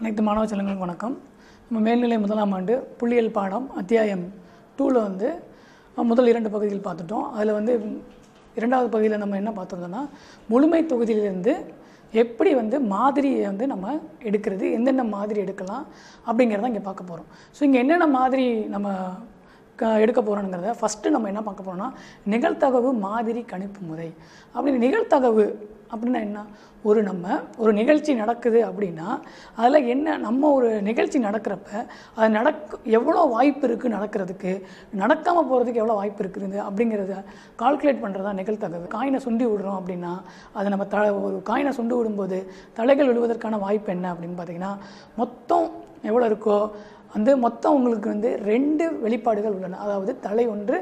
அனைத்து மாணவ செல்வங்களுக்கும் வணக்கம். நம்ம மேல்நிலை முதலாம் ஆண்டு புள்ளியியல் பாடம் அத்தியாயம் டூவில் வந்து முதல் இரண்டு பகுதிகள் பார்த்துட்டோம். அதில் வந்து இரண்டாவது பகுதியில் நம்ம என்ன பார்த்துருந்தோம்னா முழுமை தொகுதியிலிருந்து எப்படி வந்து மாதிரியை வந்து நம்ம எடுக்கிறது எந்தெந்த மாதிரி எடுக்கலாம் அப்படிங்கிறத இங்கே பார்க்க போகிறோம் ஸோ இங்கே என்னென்ன மாதிரி நம்ம க எடுக்க போகிறோங்கிறத ஃபஸ்ட்டு நம்ம என்ன பார்க்க போகிறோம்னா நிகழ்த்தகவு மாதிரி கணிப்பு முறை. அப்படி நிகழ்த்தகவு அப்படின்னா என்ன? ஒரு நம்ம ஒரு நிகழ்ச்சி நடக்குது அப்படின்னா அதில் என்ன நம்ம ஒரு நிகழ்ச்சி நடக்கிறப்ப அது நடக்க எவ்வளோ வாய்ப்பு இருக்குது நடக்கிறதுக்கு? நடக்காமல் போகிறதுக்கு எவ்வளோ வாய்ப்பு இருக்குது அப்படிங்கிறத கால்குலேட் பண்ணுறதா நிகழ்தகவு காயினை சுண்டி விடுறோம் அப்படின்னா அது நம்ம த ஒரு காயினை சுண்டு விடும்போது தலைகள் விழுவதற்கான வாய்ப்பு என்ன அப்படின்னு பார்த்திங்கன்னா மொத்தம் எவ்வளோ இருக்கோ வந்து மொத்தம் உங்களுக்கு வந்து ரெண்டு வெளிப்பாடுகள் உள்ளன. அதாவது தலை ஒன்று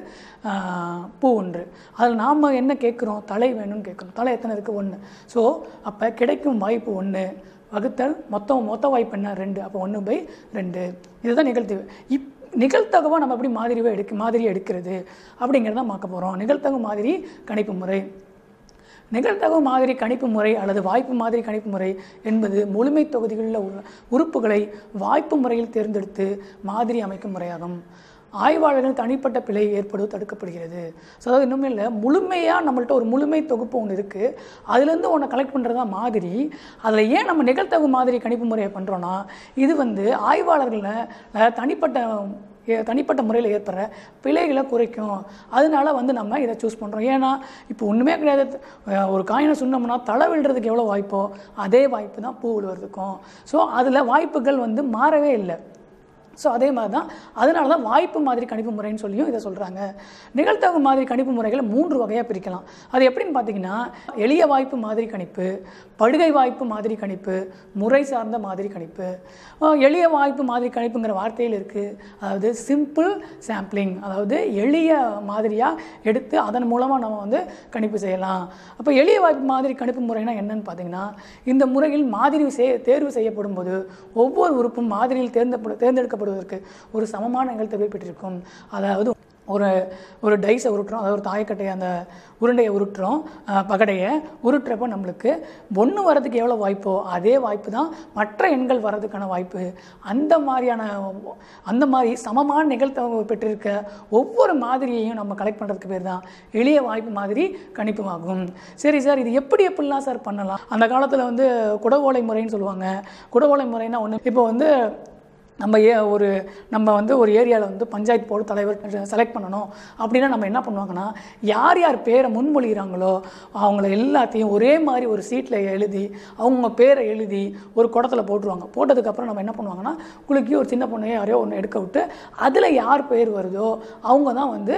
பூ ஒன்று. அதில் நாம் என்ன கேட்குறோம்? தலை வேணும்னு கேட்குறோம். தலை எத்தனை இருக்குது ஒன்று. ஸோ அப்போ கிடைக்கும் வாய்ப்பு ஒன்று. வகுத்தல் மொத்தம் மொத்த வாய்ப்பு என்ன? ரெண்டு. அப்போ ஒன்று பை ரெண்டு. இதுதான் நிகழ்த்து இப் நிகழ்த்தகவாக நம்ம எப்படி மாதிரியாக எடுக்க மாதிரி எடுக்கிறது? அப்படிங்கிறத பார்க்க போகிறோம் நிகழ்த்தகவு மாதிரி கணிப்பு முறை. நிகழ்தகவு மாதிரி கணிப்பு முறை அல்லது வாய்ப்பு மாதிரி கணிப்பு முறை என்பது முழுமை தொகுதிகளில் உள்ள உறுப்புகளை வாய்ப்பு முறையில் தேர்ந்தெடுத்து மாதிரி அமைக்கும் முறையாகும். ஆய்வாளர்கள் தனிப்பட்ட பிழை ஏற்படுவது தடுக்கப்படுகிறது. ஸோ அதாவது இன்னுமே இல்லை முழுமையாக நம்மள்ட்ட ஒரு முழுமை தொகுப்பு ஒன்று இருக்குது அதுலேருந்து ஒன்று கலெக்ட் பண்ணுறது தான் மாதிரி அதில் ஏன் நம்ம நிகழ்த்தகு மாதிரி கணிப்பு முறையை பண்ணுறோன்னா இது வந்து ஆய்வாளர்களில் தனிப்பட்ட தனிப்பட்ட முறையில் ஏற்படுற பிழைகளை குறைக்கும். அதனால வந்து நம்ம இதை சூஸ் பண்ணுறோம் ஏன்னா இப்போ ஒன்றுமே கிடையாது. ஒரு காயினை சொன்னோம்னா தலை விழுறதுக்கு எவ்வளோ வாய்ப்போ அதே வாய்ப்பு தான் பூ விழுவதுக்கும் ஸோ அதில் வாய்ப்புகள் வந்து மாறவே இல்லை. ஸோ அதே மாதிரி தான் அதனால தான் வாய்ப்பு மாதிரி கணிப்பு முறைன்னு சொல்லியும் இதை சொல்கிறாங்க நிகழ்த்தகு மாதிரி கணிப்பு முறைகளை மூன்று வகையாக பிரிக்கலாம். அது எப்படின்னு பார்த்தீங்கன்னா எளிய வாய்ப்பு மாதிரி கணிப்பு படுகை வாய்ப்பு மாதிரி கணிப்பு முறை சார்ந்த மாதிரி கணிப்பு. எளிய வாய்ப்பு மாதிரி கணிப்புங்கிற வார்த்தையில் இருக்குது அதாவது சிம்பிள் சாம்பிளிங் அதாவது எளிய மாதிரியாக எடுத்து அதன் மூலமாக நம்ம வந்து கணிப்பு செய்யலாம். அப்போ எளிய வாய்ப்பு மாதிரி கணிப்பு முறைனா என்னன்னு பார்த்தீங்கன்னா இந்த முறையில் மாதிரி செய் தேர்வு செய்யப்படும் போது ஒவ்வொரு உறுப்பும் மாதிரியில் தேர்ந்தப்படு தேர்ந்தெடுக்கப்படுவதற்கு ஒரு சமமான நிகழ்த்தகவை பெற்றிருக்கும். அதாவது ஒரு ஒரு டைஸை உருட்டுறோம். அதாவது ஒரு தாயக்கட்டையை அந்த உருண்டையை உருட்டுறோம். பகடையை உருட்டுறப்போ நம்மளுக்கு ஒன்று வரதுக்கு எவ்வளோ வாய்ப்போ அதே வாய்ப்பு தான் மற்ற எண்கள் வர்றதுக்கான வாய்ப்பு. அந்த மாதிரியான அந்த மாதிரி சமமான நிகழ்த்தவங்க பெற்றிருக்க ஒவ்வொரு மாதிரியையும் நம்ம கலெக்ட் பண்ணுறதுக்கு பேர் தான் எளிய வாய்ப்பு மாதிரி கணிப்புமாகும் சரி சார் இது எப்படி எப்படிலாம் சார் பண்ணலாம்? அந்த காலத்தில் வந்து குடவோலை முறைன்னு சொல்லுவாங்க. குடவோலை முறைன்னா ஒன்று இப்போ வந்து நம்ம ஏ ஒரு நம்ம வந்து ஒரு ஏரியாவில் வந்து பஞ்சாயத்து போர்டு தலைவர் செலக்ட் பண்ணணும் அப்படின்னா நம்ம என்ன பண்ணுவாங்கன்னா யார் யார் பேரை முன்மொழிகிறாங்களோ அவங்கள எல்லாத்தையும் ஒரே மாதிரி ஒரு சீட்டில் எழுதி அவங்க பேரை எழுதி ஒரு குடத்தில் போட்டுருவாங்க. போட்டதுக்கப்புறம் நம்ம என்ன பண்ணுவாங்கன்னா குலுக்கி ஒரு சின்ன பொண்ணையோ யாரையோ ஒன்று எடுக்க விட்டு அதில் யார் பேர் வருதோ அவங்க தான் வந்து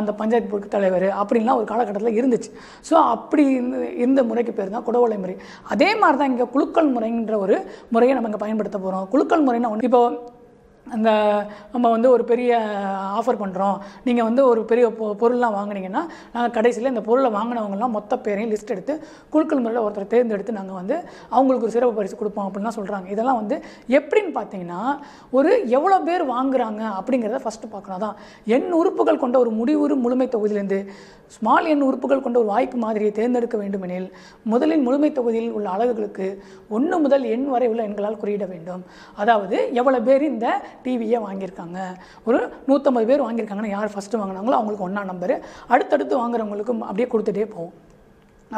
அந்த பஞ்சாயத்து போர்டு தலைவர் அப்படின்லாம் ஒரு காலகட்டத்தில் இருந்துச்சு. ஸோ அப்படி இருந்த இந்த முறைக்கு பேர் தான் குடவோலை முறை. அதே மாதிரி தான் இங்கே குலுக்கல் முறைன்ற ஒரு முறையை நம்ம இங்கே பயன்படுத்த போகிறோம் குலுக்கல் முறைன்னா ஒன்று இப்போ அந்த நம்ம வந்து ஒரு பெரிய ஆஃபர் பண்ணுறோம் நீங்கள் வந்து ஒரு பெரிய பொ பொருள்லாம் வாங்கினீங்கன்னா நாங்கள் கடைசியில் இந்த பொருளை வாங்கினவங்கலாம் மொத்த பேரையும் லிஸ்ட் எடுத்து குழுக்கள் முறையில் ஒருத்தர் தேர்ந்தெடுத்து நாங்கள் வந்து அவங்களுக்கு ஒரு சிறப்பு பரிசு கொடுப்போம் அப்படின்லாம் சொல்கிறாங்க இதெல்லாம் வந்து எப்படின்னு பார்த்தீங்கன்னா ஒரு எவ்வளோ பேர் வாங்குறாங்க அப்படிங்கிறத ஃபஸ்ட்டு பார்க்கணும். தான் எண் உறுப்புகள் கொண்ட ஒரு முடிவுறு முழுமை தொகுதியிலேருந்து ஸ்மால் எண் உறுப்புகள் கொண்ட ஒரு வாய்ப்பு மாதிரியை தேர்ந்தெடுக்க வேண்டுமெனில் முதலில் முழுமை தொகுதியில் உள்ள அலகுகளுக்கு ஒன்று முதல் எண் வரை உள்ள எண்களால் குறியிட வேண்டும். அதாவது எவ்வளோ பேர் இந்த டிவியை வாங்கியிருக்காங்க. ஒரு நூற்றம்பது பேர் வாங்கியிருக்காங்கன்னா யார் ஃபஸ்ட்டு வாங்கினாங்களோ அவங்களுக்கு ஒன்றா நம்பரு அடுத்தடுத்து வாங்குறவங்களுக்கு அப்படியே கொடுத்துட்டே போவோம்.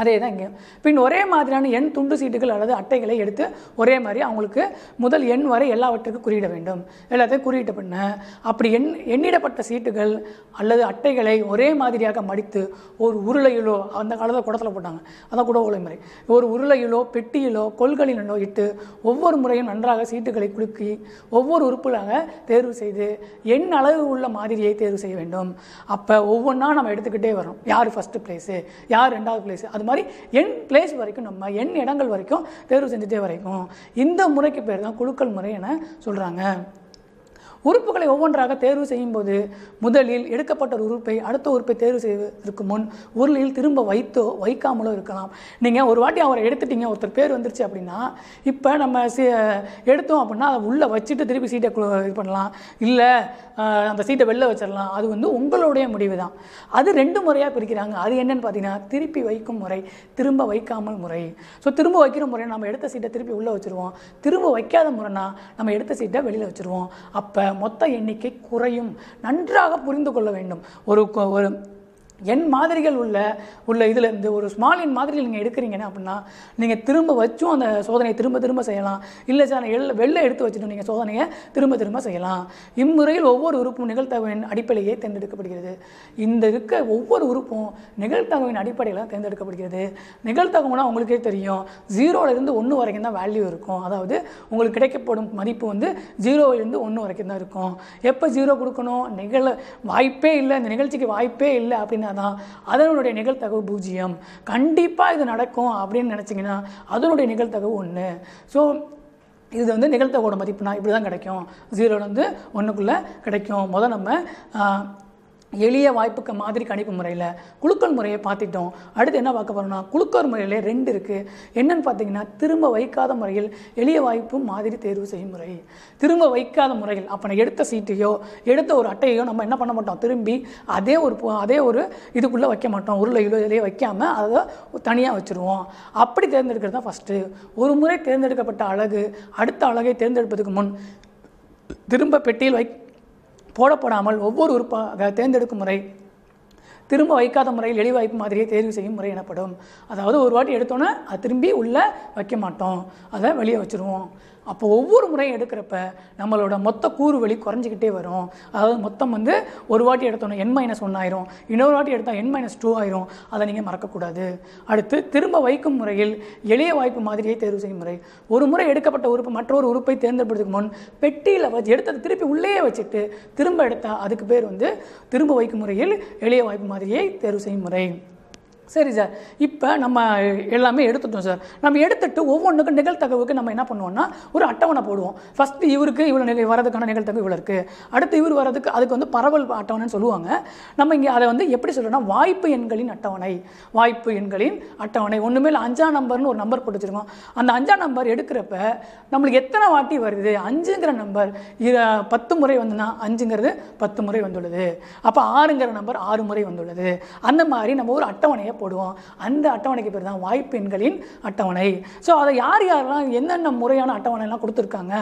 அதே தான் இங்கே பின் ஒரே மாதிரியான எண் துண்டு சீட்டுகள் அல்லது அட்டைகளை எடுத்து ஒரே மாதிரி அவங்களுக்கு முதல் எண் வரை எல்லாவற்றுக்கும் குறியிட வேண்டும். எல்லாத்தையும் குறியிட்ட பின்ன அப்படி எண் எண்ணிடப்பட்ட சீட்டுகள் அல்லது அட்டைகளை ஒரே மாதிரியாக மடித்து ஒரு உருளையிலோ அந்த காலத்தில் குடத்தில் போட்டாங்க. அதான் கூட உலக முறை. ஒரு உருளையிலோ பெட்டியிலோ கொள்களிலோ இட்டு ஒவ்வொரு முறையும் நன்றாக சீட்டுகளை குலுக்கி ஒவ்வொரு உறுப்புகளாக தேர்வு செய்து எண் அளவு உள்ள மாதிரியை தேர்வு செய்ய வேண்டும். அப்போ ஒவ்வொன்றா நம்ம எடுத்துக்கிட்டே வரோம் யார் ஃபஸ்ட்டு பிளேஸு யார் ரெண்டாவது பிளேஸு அது மாதிரி என் பிளேஸ் வரைக்கும் நம்ம என் இடங்கள் வரைக்கும் தேர்வு செஞ்சுட்டே வரைக்கும் இந்த முறைக்கு பேர் தான் குழுக்கள் முறை என சொல்கிறாங்க உறுப்புகளை ஒவ்வொன்றாக தேர்வு செய்யும்போது முதலில் எடுக்கப்பட்ட ஒரு உறுப்பை அடுத்த உறுப்பை தேர்வு செய்வதற்கு முன் உருளையில் திரும்ப வைத்தோ வைக்காமலோ இருக்கலாம். நீங்கள் ஒரு வாட்டி அவரை எடுத்துட்டீங்க ஒருத்தர் பேர் வந்துருச்சு அப்படின்னா இப்போ நம்ம சி எடுத்தோம் அப்படின்னா அதை உள்ளே வச்சுட்டு திருப்பி சீட்டை இது பண்ணலாம். இல்லை அந்த சீட்டை வெளில வச்சிடலாம். அது வந்து உங்களுடைய முடிவு தான். அது ரெண்டு முறையாக பிரிக்கிறாங்க. அது என்னன்னு பார்த்தீங்கன்னா திருப்பி வைக்கும் முறை திரும்ப வைக்காமல் முறை. ஸோ திரும்ப வைக்கிற முறை நம்ம எடுத்த சீட்டை திருப்பி உள்ளே வச்சுருவோம். திரும்ப வைக்காத முறைனா நம்ம எடுத்த சீட்டை வெளியில் வச்சுருவோம். அப்போ மொத்த எண்ணிக்கை குறையும். நன்றாக புரிந்து கொள்ள வேண்டும். ஒரு ஒரு என் மாதிரிகள் உள்ள உள்ள இதில் இந்த ஒரு ஸ்மால் என் மாதிரிகள் நீங்கள் எடுக்கிறீங்கன்னா அப்படின்னா நீங்கள் திரும்ப வச்சும் அந்த சோதனையை திரும்ப திரும்ப செய்யலாம். இல்லை சார் எல்ல வெளில எடுத்து வச்சுட்டு நீங்கள் சோதனையை திரும்ப திரும்ப செய்யலாம். இம்முறையில் ஒவ்வொரு உறுப்பும் நிகழ்த்தகவின் அடிப்படையே தேர்ந்தெடுக்கப்படுகிறது. இந்த இருக்க ஒவ்வொரு உறுப்பும் நிகழ்த்தகவின் அடிப்படையில் தேர்ந்தெடுக்கப்படுகிறது. நிகழ்த்தகவுனா உங்களுக்கே தெரியும். ஜீரோலேருந்து ஒன்று வரைக்கும் தான் வேல்யூ இருக்கும். அதாவது உங்களுக்கு கிடைக்கப்படும் மதிப்பு வந்து ஜீரோவிலிருந்து ஒன்று வரைக்கும் தான் இருக்கும். எப்போ ஜீரோ கொடுக்கணும்? நிகழ வாய்ப்பே இல்லை. இந்த நிகழ்ச்சிக்கு வாய்ப்பே இல்லை அப்படின்னா தான் அதனுடைய நிகழ்த்தகவு பூஜ்ஜியம். கண்டிப்பாக இது நடக்கும் அப்படின்னு நினச்சிங்கன்னா அதனுடைய நிகழ்த்தகவு ஒன்று ஸோ இது வந்து நிகழ்த்தகவோட மதிப்புனா இப்படி தான் கிடைக்கும் ஜீரோலேருந்து ஒன்றுக்குள்ளே கிடைக்கும். முதல் நம்ம எளிய வாய்ப்புக்கு மாதிரி கணிப்பு முறையில் குழுக்கள் முறையை பார்த்துட்டோம் அடுத்து என்ன பார்க்க போகிறோம்னா குழுக்கள் முறையில் ரெண்டு இருக்குது என்னென்னு பார்த்தீங்கன்னா திரும்ப வைக்காத முறையில் எளிய வாய்ப்பு மாதிரி தேர்வு செய்யும் முறை. திரும்ப வைக்காத முறையில் அப்போ நான் எடுத்த சீட்டையோ எடுத்த ஒரு அட்டையோ நம்ம என்ன பண்ண மாட்டோம்? திரும்பி அதே ஒரு பு- அதே ஒரு இதுக்குள்ளே வைக்க மாட்டோம். உருளையிலோ இதிலேயோ வைக்காமல் அதை தனியாக வச்சுருவோம். அப்படி தேர்ந்தெடுக்கிறது தான் ஃபஸ்ட்டு ஒரு முறை தேர்ந்தெடுக்கப்பட்ட அழகு அடுத்த அழகை தேர்ந்தெடுப்பதற்கு முன் திரும்ப பெட்டியில் வை போடப்படாமல் ஒவ்வொரு உறுப்பாக தேர்ந்தெடுக்கும் முறை திரும்ப வைக்காத முறையில் எளிவாய்ப்பு மாதிரியே தேர்வு செய்யும் முறை எனப்படும். அதாவது ஒரு வாட்டி எடுத்தோன்னே அது திரும்பி உள்ளே வைக்க மாட்டோம். அதை வெளியே வச்சுருவோம். அப்போ ஒவ்வொரு முறையும் எடுக்கிறப்ப நம்மளோட மொத்த கூறுவழி குறைஞ்சிக்கிட்டே வரும். அதாவது மொத்தம் வந்து ஒரு வாட்டி எடுத்தோன்னே என் மைனஸ் ஒன் ஆயிரும். இன்னொரு வாட்டி எடுத்தால் என் மைனஸ் டூ ஆயிரும். அதை நீங்கள் மறக்கக்கூடாது. அடுத்து திரும்ப வைக்கும் முறையில் எளிய வாய்ப்பு மாதிரியை தேர்வு செய்யும் முறை. ஒரு முறை எடுக்கப்பட்ட உறுப்பு மற்றொரு உறுப்பை தேர்ந்தெடுப்பதற்கு முன் பெட்டியில் வச்சு எடுத்ததை திருப்பி உள்ளே வச்சுட்டு திரும்ப எடுத்தால் அதுக்கு பேர் வந்து திரும்ப வைக்கும் முறையில் எளிய வாய்ப்பு மாதிரியை தேர்வு செய்யும் முறை. சரி சார் இப்போ நம்ம எல்லாமே எடுத்துட்டோம் சார். நம்ம எடுத்துட்டு ஒவ்வொன்றுக்கும் நிகழ்த்தகவுக்கு நம்ம என்ன பண்ணுவோம்னா ஒரு அட்டவணை போடுவோம். ஃபஸ்ட்டு இவருக்கு இவ்வளோ நிகழ் வரதுக்கான நிகழ்த்தகவு இவ்வளோ இருக்குது அடுத்து இவர் வரதுக்கு அதுக்கு வந்து பரவல் அட்டவணைன்னு சொல்லுவாங்க. நம்ம இங்கே அதை வந்து எப்படி சொல்கிறோம்னா வாய்ப்பு எண்களின் அட்டவணை. வாய்ப்பு எண்களின் அட்டவணை. ஒன்றுமே அஞ்சாம் நம்பர்னு ஒரு நம்பர் போட்டு வச்சிருக்கோம் அந்த அஞ்சாம் நம்பர் எடுக்கிறப்ப நம்மளுக்கு எத்தனை வாட்டி வருது? அஞ்சுங்கிற நம்பர் இத- பத்து முறை வந்துன்னா அஞ்சுங்கிறது பத்து முறை வந்துள்ளது. அப்போ ஆறுங்கிற நம்பர் ஆறு முறை வந்துள்ளது. அந்த மாதிரி நம்ம ஒரு அட்டவணையை போடுவோம். அந்த அட்டவணைக்கு பேர் தான் வாய்ப்பெண்களின் அட்டவணை. ஸோ அதை யார் யாரெல்லாம் எந்தெந்த முறையான அட்டவணைலாம் கொடுத்துருக்காங்க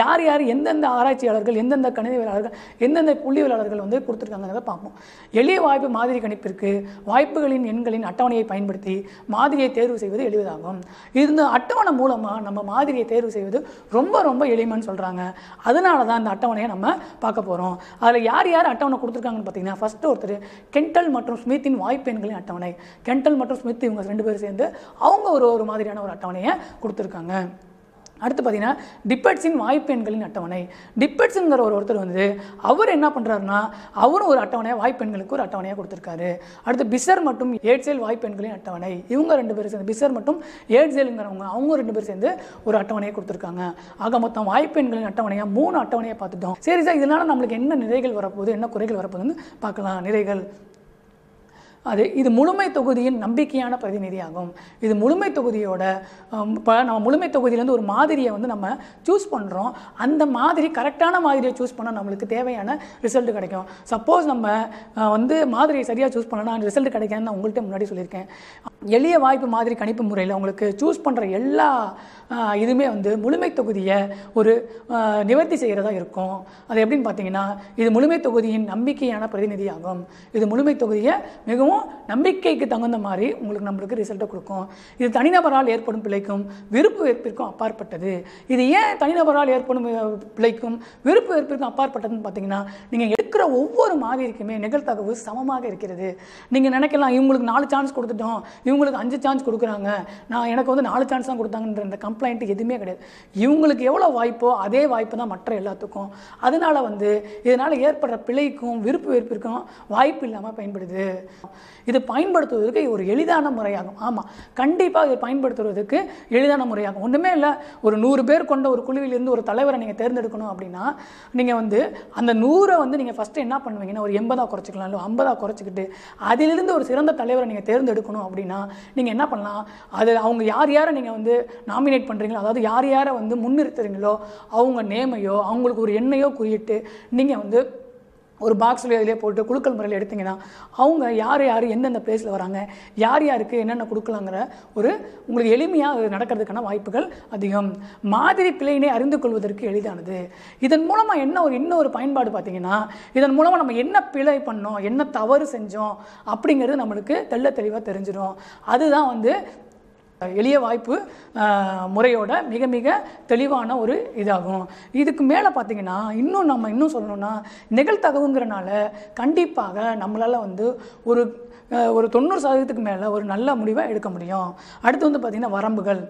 யார் யார் எந்தெந்த ஆராய்ச்சியாளர்கள் எந்தெந்த கணிதவியலாளர்கள் எந்தெந்த புள்ளிவியலாளர்கள் வந்து கொடுத்துருக்காங்கிறத பார்ப்போம். எளிய வாய்ப்பு மாதிரி கணிப்பிற்கு வாய்ப்புகளின் எண்களின் அட்டவணையை பயன்படுத்தி மாதிரியை தேர்வு செய்வது எளிதாகும். இந்த அட்டவணை மூலமாக நம்ம மாதிரியை தேர்வு செய்வது ரொம்ப ரொம்ப எளிமைன்னு சொல்கிறாங்க அதனால தான் இந்த அட்டவணையை நம்ம பார்க்க போகிறோம் அதில் யார் யார் அட்டவணை கொடுத்துருக்காங்கன்னு பார்த்தீங்கன்னா ஃபஸ்ட்டு ஒருத்தர் கென்டல் மற்றும் ஸ்மித்தின் வாய்ப்பெண்களின் அட்டவணை. கென்டல் மற்றும் ஸ்மித் இவங்க ரெண்டு பேரும் சேர்ந்து அவங்க ஒரு ஒரு மாதிரியான ஒரு அட்டவணையை கொடுத்துருக்காங்க. அடுத்து பார்த்தீங்கன்னா டிப்பெட்ஸின் வாய்ப்பு எண்களின் அட்டவணை. டிப்பெட்ஸுங்கிற ஒரு ஒருத்தர் வந்து அவர் என்ன பண்ணுறாருன்னா அவரும் ஒரு அட்டவணையாக வாய்ப்பு எண்களுக்கு ஒரு அட்டவணையாக கொடுத்துருக்காரு. அடுத்து பிசர் மற்றும் ஏட்சேல் வாய்ப்பு எண்களின் அட்டவணை. இவங்க ரெண்டு பேரும் சேர்ந்து பிசர் மற்றும் ஏட்சேலுங்கிறவங்க அவங்க ரெண்டு பேரும் சேர்ந்து ஒரு அட்டவணையை கொடுத்துருக்காங்க. ஆக மொத்தம் வாய்ப்பு எண்களின் அட்டவணையாக மூணு அட்டவணையை பார்த்துட்டோம். சரி சார் இதனால நம்மளுக்கு என்ன நிறைகள் வரப்போகுது என்ன குறைகள் வரப்போகுதுன்னு பார்க்கலாம். நிறைகள். அது இது முழுமை தொகுதியின் நம்பிக்கையான பிரதிநிதியாகும். இது முழுமை தொகுதியோட இப்போ நம்ம முழுமை தொகுதியிலேருந்து ஒரு மாதிரியை வந்து நம்ம சூஸ் பண்ணுறோம் அந்த மாதிரி கரெக்டான மாதிரியை சூஸ் பண்ணால் நம்மளுக்கு தேவையான ரிசல்ட் கிடைக்கும். சப்போஸ் நம்ம வந்து மாதிரியை சரியாக சூஸ் பண்ணலாம் ரிசல்ட் கிடைக்காதுன்னு நான் உங்கள்கிட்ட முன்னாடி சொல்லியிருக்கேன். எளிய வாய்ப்பு மாதிரி கணிப்பு முறையில் உங்களுக்கு சூஸ் பண்ணுற எல்லா இதுவுமே வந்து முழுமை தொகுதியை ஒரு நிவர்த்தி செய்கிறதா இருக்கும். அது எப்படின்னு பார்த்தீங்கன்னா இது முழுமை தொகுதியின் நம்பிக்கையான பிரதிநிதியாகும். இது முழுமை தொகுதியை மிகவும் நம்பிக்கைக்கு தகுந்த மாதிரி உங்களுக்கு நம்மளுக்கு ரிசல்ட்டை கொடுக்கும். இது தனிநபரால் ஏற்படும் பிழைக்கும் விருப்பு வெறுப்பிற்கும் அப்பாற்பட்டது. இது ஏன் தனிநபரால் ஏற்படும் பிழைக்கும் விருப்பு வெறுப்பிற்கும் அப்பாற்பட்டதுன்னு பார்த்தீங்கன்னா நீங்கள் எடுக்கிற ஒவ்வொரு மாதிரிக்குமே நிகழ்த்தகவு சமமாக இருக்கிறது. நீங்கள் நினைக்கலாம் இவங்களுக்கு நாலு சான்ஸ் கொடுத்துட்டோம் இவங்களுக்கு அஞ்சு சான்ஸ் கொடுக்குறாங்க. நான் எனக்கு வந்து நாலு சான்ஸ் தான் கொடுத்தாங்கன்ற இந்த கம்ப்ளைண்ட் எதுவுமே கிடையாது. இவங்களுக்கு எவ்வளோ வாய்ப்போ அதே வாய்ப்பு தான் மற்ற எல்லாத்துக்கும். அதனால வந்து இதனால் ஏற்படுற பிழைக்கும் விருப்பு வெறுப்பிற்கும் வாய்ப்பு இல்லாமல் பயன்படுது. இது பயன்படுத்துவதற்கு ஒரு எளிதான முறையாகும். ஆமாம் கண்டிப்பாக இதை பயன்படுத்துவதற்கு எளிதான முறையாகும். ஒன்றுமே இல்லை. ஒரு நூறு பேர் கொண்ட ஒரு குழுவிலிருந்து ஒரு தலைவரை நீங்கள் தேர்ந்தெடுக்கணும் அப்படின்னா நீங்கள் வந்து அந்த நூறை வந்து நீங்கள் ஃபஸ்ட்டு என்ன பண்ணுவீங்கன்னா ஒரு எண்பதாக குறைச்சிக்கலாம் இல்லை ஐம்பதாக குறைச்சிக்கிட்டு அதிலிருந்து ஒரு சிறந்த தலைவரை நீங்கள் தேர்ந்தெடுக்கணும் அப்படின்னா நீங்கள் என்ன பண்ணலாம்? அது அவங்க யார் யாரை நீங்கள் வந்து நாமினேட் பண்ணுறீங்களோ அதாவது யார் யாரை வந்து முன்னிறுத்துறீங்களோ அவங்க நேமையோ அவங்களுக்கு ஒரு எண்ணையோ குறியிட்டு நீங்கள் வந்து ஒரு பாக்ஸில் இதிலே போட்டு குழுக்கள் முறையில் எடுத்தீங்கன்னா அவங்க யார் யார் எந்தெந்த பிளேஸில் வராங்க யார் யாருக்கு என்னென்ன கொடுக்கலாங்கிற ஒரு உங்களுக்கு எளிமையாக நடக்கிறதுக்கான வாய்ப்புகள் அதிகம். மாதிரி பிழையினை அறிந்து கொள்வதற்கு எளிதானது. இதன் மூலமாக என்ன ஒரு இன்னொரு பயன்பாடு பார்த்தீங்கன்னா இதன் மூலமாக நம்ம என்ன பிழை பண்ணோம் என்ன தவறு செஞ்சோம் அப்படிங்கிறது நம்மளுக்கு தெள்ள தெளிவாக தெரிஞ்சிடும் அதுதான் வந்து எளிய வாய்ப்பு முறையோட மிக மிக தெளிவான ஒரு இதாகும். இதுக்கு மேலே பார்த்தீங்கன்னா இன்னும் நம்ம இன்னும் சொல்லணும்னா நிகழ்தகவுங்கிறனால கண்டிப்பாக நம்மளால் வந்து ஒரு ஒரு தொண்ணூறு சதவீதத்துக்கு மேலே ஒரு நல்ல முடிவை எடுக்க முடியும். அடுத்து வந்து பார்த்திங்கன்னா வரம்புகள்.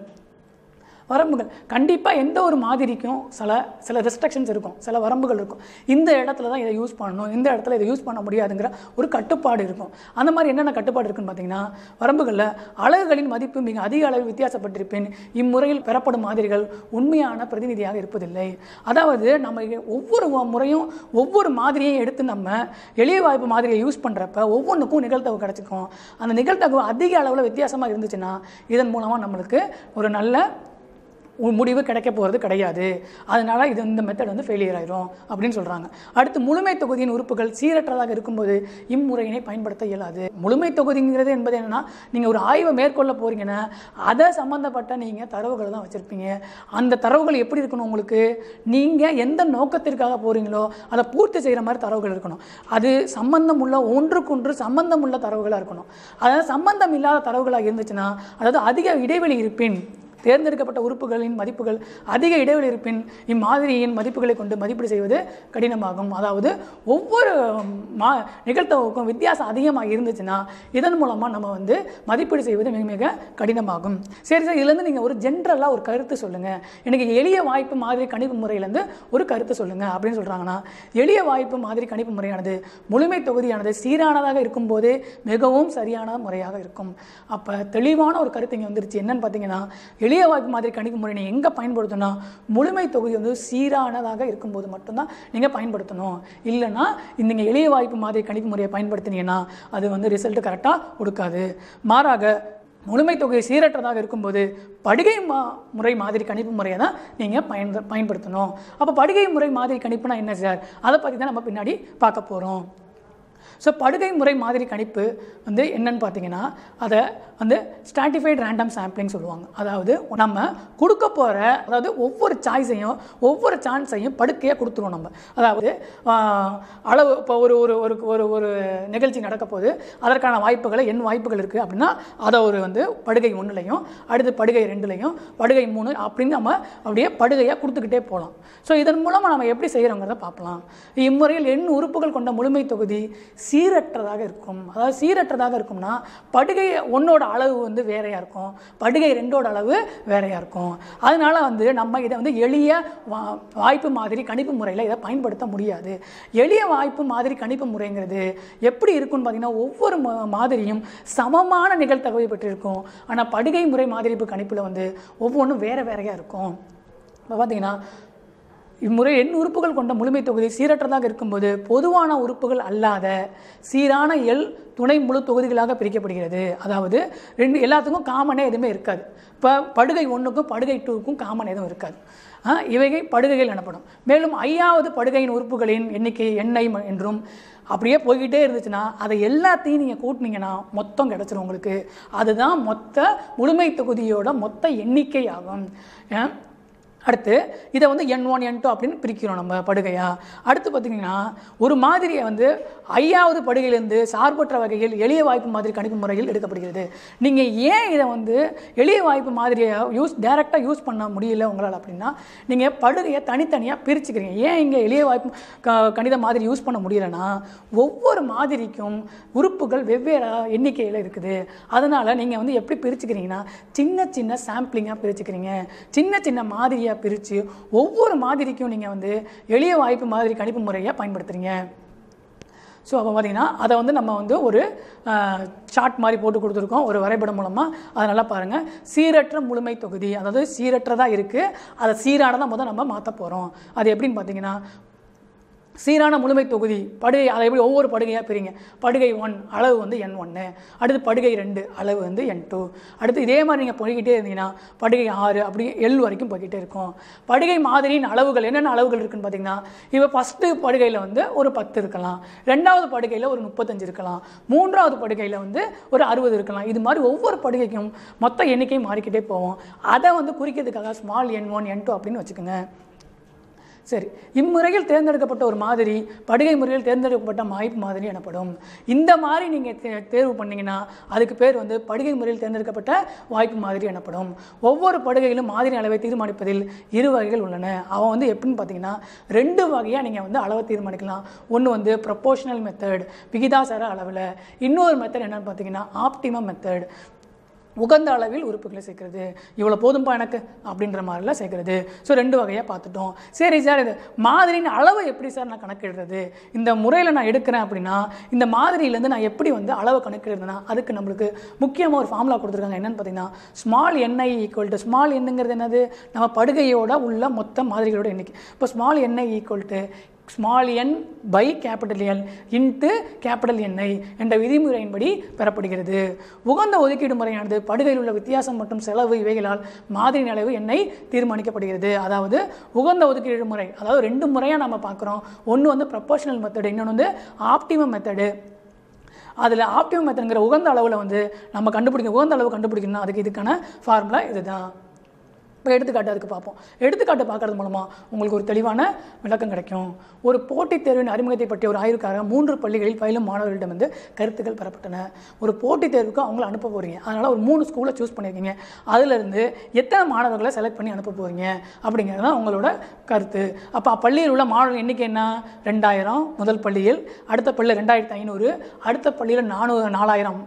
வரம்புகள். கண்டிப்பாக எந்த ஒரு மாதிரிக்கும் சில சில ரெஸ்ட்ரிக்ஷன்ஸ் இருக்கும். சில வரம்புகள் இருக்கும். இந்த இடத்துல தான் இதை யூஸ் பண்ணணும். இந்த இடத்துல இதை யூஸ் பண்ண முடியாதுங்கிற ஒரு கட்டுப்பாடு இருக்கும். அந்த மாதிரி என்னென்ன கட்டுப்பாடு இருக்குன்னு பார்த்தீங்கன்னா வரம்புகளில் அலகுகளின் மதிப்பு மிக அதிக அளவில் வித்தியாசப்பட்டிருப்பேன். இம்முறையில் பெறப்படும் மாதிரிகள் உண்மையான பிரதிநிதியாக இருப்பதில்லை. அதாவது நம்ம ஒவ்வொரு முறையும் ஒவ்வொரு மாதிரியையும் எடுத்து நம்ம எளிய வாய்ப்பு மாதிரியை யூஸ் பண்ணுறப்ப ஒவ்வொன்றுக்கும் நிகழ்த்தவு கிடச்சிக்கும். அந்த நிகழ்த்தகவு அதிக அளவில் வித்தியாசமாக இருந்துச்சுன்னா இதன் மூலமாக நம்மளுக்கு ஒரு நல்ல முடிவு கிடைக்க போகிறது கிடையாது. அதனால் இது இந்த மெத்தட் வந்து ஃபெயிலியர் ஆயிரும் அப்படின்னு சொல்கிறாங்க அடுத்து முழுமை தொகுதியின் உறுப்புகள் சீரற்றதாக இருக்கும்போது இம்முறையினை பயன்படுத்த இயலாது. முழுமை தொகுதிங்கிறது என்பது என்னென்னா நீங்கள் ஒரு ஆய்வை மேற்கொள்ள போகிறீங்கன்னா அதை சம்மந்தப்பட்ட நீங்கள் தரவுகளை தான் வச்சுருப்பீங்க. அந்த தரவுகள் எப்படி இருக்கணும் உங்களுக்கு? நீங்கள் எந்த நோக்கத்திற்காக போகிறீங்களோ அதை பூர்த்தி செய்கிற மாதிரி தரவுகள் இருக்கணும். அது சம்பந்தம் உள்ள ஒன்றுக்கொன்று சம்பந்தம் உள்ள தரவுகளாக இருக்கணும். அதாவது சம்பந்தம் இல்லாத தரவுகளாக இருந்துச்சுன்னா அதாவது அதிக இடைவெளி இருப்பின் தேர்ந்தெடுக்கப்பட்ட உறுப்புகளின் மதிப்புகள் அதிக இடைவெளி இருப்பின் இம்மாதிரியின் மதிப்புகளை கொண்டு மதிப்பீடு செய்வது கடினமாகும். அதாவது ஒவ்வொரு மா நிகழ்த்தவுக்கும் வித்தியாசம் அதிகமாக இருந்துச்சுன்னா இதன் மூலமாக நம்ம வந்து மதிப்பீடு செய்வது மிக மிக கடினமாகும். சரி சார் இதுலேருந்து நீங்கள் ஒரு ஜென்ரலாக ஒரு கருத்து சொல்லுங்கள் எனக்கு எளிய வாய்ப்பு மாதிரி கணிப்பு முறையிலேருந்து ஒரு கருத்து சொல்லுங்கள் அப்படின்னு சொல்கிறாங்கன்னா எளிய வாய்ப்பு மாதிரி கணிப்பு முறையானது முழுமை தொகுதியானது சீரானதாக இருக்கும்போதே மிகவும் சரியான முறையாக இருக்கும். அப்போ தெளிவான ஒரு கருத்து இங்கே வந்துருச்சு. என்னன்னு பார்த்தீங்கன்னா எளிய வாய்ப்பு மாதிரி கணிக்கும் முறை நீங்கள் எங்கே பயன்படுத்தணும்னா முழுமை தொகுதி வந்து சீரானதாக இருக்கும்போது மட்டும்தான் நீங்கள் பயன்படுத்தணும். இல்லைன்னா நீங்கள் எளிய வாய்ப்பு மாதிரி கணிப்பு முறையை பயன்படுத்தினீங்கன்னா அது வந்து ரிசல்ட் கரெக்டாக கொடுக்காது மாறாக முழுமை தொகை சீரற்றதாக இருக்கும்போது படுகை மா முறை மாதிரி கணிப்பு முறையை தான் நீங்கள் பயன் பயன்படுத்தணும். அப்போ படுகை முறை மாதிரி கணிப்புனா என்ன சார்? அதை பற்றி தான் நம்ம பின்னாடி பார்க்க போகிறோம் ஸோ படுகை முறை மாதிரி கணிப்பு வந்து என்னன்னு பார்த்தீங்கன்னா அதை வந்து ஸ்டாட்டிஃபைட் ரேண்டம் சாம்பிளிங் சொல்லுவாங்க. அதாவது நம்ம கொடுக்க போகிற அதாவது ஒவ்வொரு சாய்ஸையும் ஒவ்வொரு சான்ஸையும் படுக்கையாக கொடுத்துருவோம் நம்ம. அதாவது அளவு இப்போ ஒரு ஒரு ஒரு ஒரு ஒரு நிகழ்ச்சி நடக்க போது அதற்கான வாய்ப்புகளை என் வாய்ப்புகள் இருக்குது அப்படின்னா அதை ஒரு வந்து படுகை ஒன்றுலையும் அடுத்து படுகை ரெண்டுலையும் படுகை மூணு அப்படின்னு நம்ம அப்படியே படுகையாக கொடுத்துக்கிட்டே போகலாம். ஸோ இதன் மூலமாக நம்ம எப்படி செய்கிறோங்கிறத பார்க்கலாம். இம்முறையில் எண் உறுப்புகள் கொண்ட முழுமை தொகுதி சீரற்றதாக இருக்கும். அதாவது சீரற்றதாக இருக்கும்னா படுகை ஒன்றோட அளவு வந்து வேறையாக இருக்கும். படுகை ரெண்டோட அளவு வேறையாக இருக்கும். அதனால வந்து நம்ம இதை வந்து எளிய வா- வாய்ப்பு மாதிரி கணிப்பு முறையில் இதை பயன்படுத்த முடியாது. எளிய வாய்ப்பு மாதிரி கணிப்பு முறைங்கிறது எப்படி இருக்கும்னு பார்த்தீங்கன்னா ஒவ்வொரு மா- மாதிரியும் சமமான நிகழ்த்தகவை பெற்றிருக்கும். ஆனால் படுகை முறை மாதிரி கணிப்பில் வந்து ஒவ்வொன்றும் வேறு வேறையாக இருக்கும். இப்போ பார்த்தீங்கன்னா இம்முறை எண் உறுப்புகள் கொண்ட முழுமை தொகுதி சீரற்றதாக இருக்கும்போது பொதுவான உறுப்புகள் அல்லாத சீரான எல் துணை முழு தொகுதிகளாக பிரிக்கப்படுகிறது. அதாவது ரெண்டு எல்லாத்துக்கும் காமனே எதுவுமே இருக்காது. இப்போ படுகை ஒன்றுக்கும் படுகை டூக்கும் காமன் எதுவும் இருக்காது. ஆ, இவைகை படுகைகள் எனப்படும். மேலும் ஐயாவது படுகையின் உறுப்புகளின் எண்ணிக்கை எண்ணெய் என்றும் அப்படியே போய்கிட்டே இருந்துச்சுன்னா அதை எல்லாத்தையும் நீங்கள் கூட்டினீங்கன்னா மொத்தம் கிடச்சிரும் உங்களுக்கு. அதுதான் மொத்த முழுமை தொகுதியோட மொத்த எண்ணிக்கை ஆகும் அடுத்து இதை வந்து என் ஒன் என் டூ அப்படின்னு பிரிக்கிறோம் நம்ம படுகையாக அடுத்து பார்த்தீங்கன்னா ஒரு மாதிரியை வந்து ஐயாவது படுகையிலிருந்து சார்பற்ற வகையில் எளிய வாய்ப்பு மாதிரி கணிப்பு முறையில் எடுக்கப்படுகிறது. நீங்கள் ஏன் இதை வந்து எளிய வாய்ப்பு மாதிரியை யூஸ் டைரெக்டாக யூஸ் பண்ண முடியல உங்களால் அப்படின்னா நீங்கள் படுகையை தனித்தனியாக பிரிச்சுக்கிறீங்க. ஏன் இங்கே எளிய வாய்ப்பு க கணித மாதிரி யூஸ் பண்ண முடியலன்னா ஒவ்வொரு மாதிரிக்கும் உறுப்புகள் வெவ்வேறு எண்ணிக்கையில் இருக்குது. அதனால் நீங்கள் வந்து எப்படி பிரிச்சுக்கிறீங்கன்னா சின்ன சின்ன சாம்பிளிங்காக பிரிச்சுக்கிறீங்க. சின்ன சின்ன மாதிரியாக பிரித்து ஒவ்வொரு மாதிரிக்கும் நீங்கள் வந்து எளிய வாய்ப்பு மாதிரி கணிப்பு முறையை பயன்படுத்துகிறீங்க ஸோ அப்போ பார்த்தீங்கன்னா அதை வந்து நம்ம வந்து ஒரு சார்ட் மாதிரி போட்டு கொடுத்துருக்கோம். ஒரு வரைபடம் மூலமாக அதை நல்லா பாருங்கள் சீரற்ற முழுமை தொகுதி. அதாவது சீரற்றதாக இருக்குது அதை சீரானதாக முதல் நம்ம மாற்ற போகிறோம் அது எப்படின்னு பார்த்தீங்கன்னா சீரான முழுமை தொகுதி படுகை அதை எப்படி ஒவ்வொரு படுகையாக பிரிங்க? படுகை ஒன் அளவு வந்து என் ஒன்று அடுத்து படுகை ரெண்டு அளவு வந்து என் டூ அடுத்து இதே மாதிரி நீங்கள் போய்கிட்டே இருந்தீங்கன்னா படுகை ஆறு அப்படி எல் வரைக்கும் போய்கிட்டே இருக்கும். படுகை மாதிரியின் அளவுகள் என்னென்ன அளவுகள் இருக்குன்னு பார்த்தீங்கன்னா இப்போ ஃபஸ்ட்டு படுகையில் வந்து ஒரு பத்து இருக்கலாம். ரெண்டாவது படுகையில் ஒரு முப்பத்தஞ்சு இருக்கலாம். மூன்றாவது படுகையில் வந்து ஒரு அறுபது இருக்கலாம். இது மாதிரி ஒவ்வொரு படுகைக்கும் மொத்த எண்ணிக்கையும் மாறிக்கிட்டே போவோம் அதை வந்து குறிக்கிறதுக்காக small N one N two அப்படின்னு வச்சுக்கோங்க. சரி இம்முறையில் தேர்ந்தெடுக்கப்பட்ட ஒரு மாதிரி படுகை முறையில் தேர்ந்தெடுக்கப்பட்ட வாய்ப்பு மாதிரி எனப்படும். இந்த மாதிரி நீங்கள் தே தேர்வு பண்ணிங்கன்னா அதுக்கு பேர் வந்து படுகை முறையில் தேர்ந்தெடுக்கப்பட்ட வாய்ப்பு மாதிரி எனப்படும். ஒவ்வொரு படுகையிலும் மாதிரி அளவை தீர்மானிப்பதில் இரு வகைகள் உள்ளன. அவன் வந்து எப்படின்னு பார்த்தீங்கன்னா ரெண்டு வகையாக நீங்கள் வந்து அளவை தீர்மானிக்கலாம். ஒன்று வந்து ப்ரொப்போஷனல் மெத்தட் விகிதாசார அளவில். இன்னொரு மெத்தட் என்னென்னு பார்த்தீங்கன்னா ஆப்டிமம் மெத்தட் உகந்த அளவில் உறுப்புகளை சேர்க்கிறது. இவ்வளோ போதும்பா எனக்கு? அப்படின்ற மாதிரிலாம் சேர்க்கிறது. ஸோ ரெண்டு வகையாக பார்த்துட்டோம். சரி சார் இது மாதிரியின் அளவை எப்படி சார் நான் கணக்கிடுறது? இந்த முறையில் நான் எடுக்கிறேன் அப்படின்னா இந்த மாதிரியிலேருந்து நான் எப்படி வந்து அளவை கணக்கிடுறதுனா அதுக்கு நம்மளுக்கு முக்கியமாக ஒரு ஃபார்முலா கொடுத்துருக்காங்க. என்னென்னு பார்த்தீங்கன்னா small N I equal to small எண்ணுங்கிறது என்னது? நம்ம படுகையோட உள்ள மொத்த மாதிரிகளோட எண்ணிக்கை. இப்போ small N I equal to small N by capital L into capital N I என்ற விதிமுறையின்படி பெறப்படுகிறது. உகந்த ஒதுக்கீடு முறையானது படுகையில் உள்ள வித்தியாசம் மற்றும் செலவு இவைகளால் மாதிரி அளவு எண்ணெய் தீர்மானிக்கப்படுகிறது. அதாவது உகந்த ஒதுக்கீடு முறை அதாவது ரெண்டு முறையாக நம்ம பார்க்குறோம் ஒன்று வந்து ப்ரொபோஷனல் மெத்தடு இன்னொன்று வந்து ஆப்டிமம் மெத்தடு அதில் ஆப்டிமம் மெத்தடுங்கிற உகந்த அளவில் வந்து நம்ம கண்டுபிடிக்க உகந்த அளவு கண்டுபிடிக்கணும்னா அதுக்கு இதுக்கான ஃபார்முலா இதுதான். இப்போ எடுத்துக்காட்டு அதுக்கு பார்ப்போம். எடுத்துக்காட்டு பார்க்கறது மூலமாக உங்களுக்கு ஒரு தெளிவான விளக்கம் கிடைக்கும். ஒரு போட்டித் தேர்வின் அறிமுகத்தை பற்றிய ஒரு ஆய்வுக்காக மூன்று பள்ளிகளில் பயிலும் மாணவர்களிடம் வந்து கருத்துக்கள் பெறப்பட்டன. ஒரு போட்டித் தேர்வுக்கு அவங்கள அனுப்ப போகிறீங்க அதனால் ஒரு மூணு ஸ்கூலை சூஸ் பண்ணியிருக்கீங்க அதிலிருந்து எத்தனை மாணவர்களை செலக்ட் பண்ணி அனுப்ப போகிறீங்க அப்படிங்கிறது தான் உங்களோட கருத்து. அப்போ பள்ளியில் உள்ள மாணவர்கள் எண்ணிக்கை என்ன? ரெண்டாயிரம். முதல் பள்ளியில் அடுத்த பள்ளியில் ரெண்டாயிரத்து ஐநூறு. அடுத்த பள்ளியில் நானூறு நாலாயிரம்.